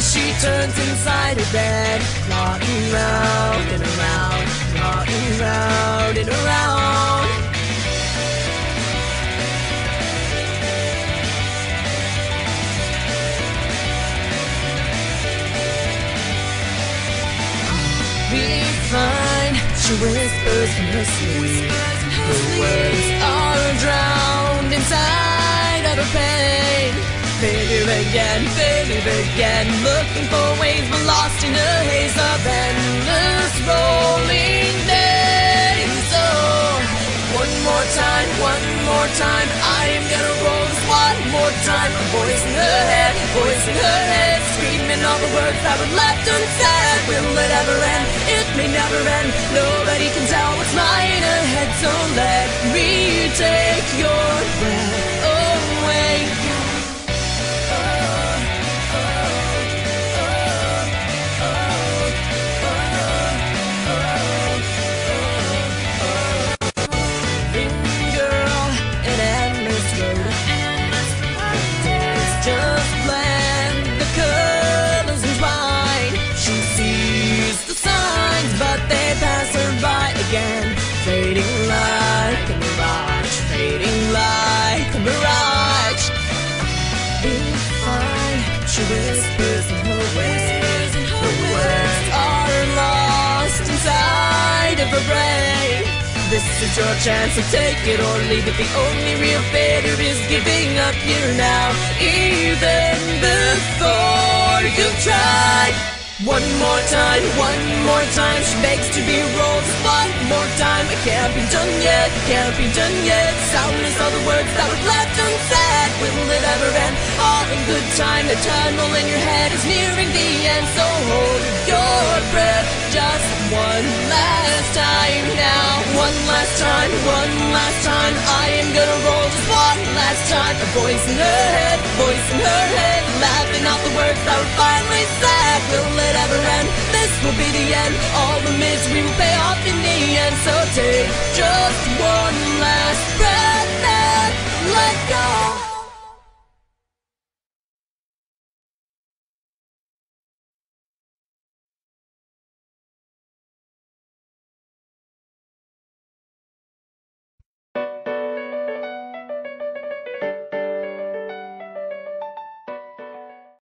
as she turns inside her bed, plotting round and around, plotting round and around. Be fine, she whispers in her sleep. Her words Failure again, failure again, looking for ways but lost in a haze of endless rolling days. Oh, one more time, one more time, I am gonna roll this one more time. A voice in her head, voice in her head, screaming all the words that were left unsaid. Will it ever end? It may never end. Nobody can tell what's lying ahead, so let me take again. Fading like a mirage, fading like a mirage. Be fine, she whispers in her ways. Her words are lost inside of her brain. This is your chance to take it or leave it. The only real failure is giving up here now, even before you've tried. One more time, one more time, she begs to be rolled. One more time, it can't be done yet, can't be done yet. Soundless are the words that were left unsaid. Will it ever end? All in good time, the tunnel in your head is nearing the end. So hold your breath, just one last time now. One last time, one last time. I am gonna roll just one last time. A voice in her head, voice in her head, laughing off the words that were finally will be the end. All the misery will pay off in the end. So take just.